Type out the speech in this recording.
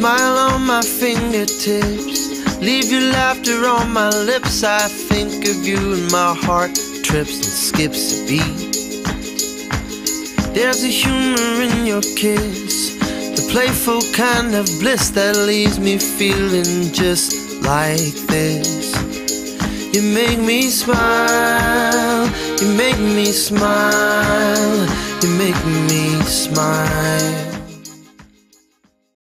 smile on my fingertips. Leave your laughter on my lips. I think of you and my heart trips and skips a beat. There's a humor in your kiss, the playful kind of bliss that leaves me feeling just like this. You make me smile, you make me smile, you make me smile.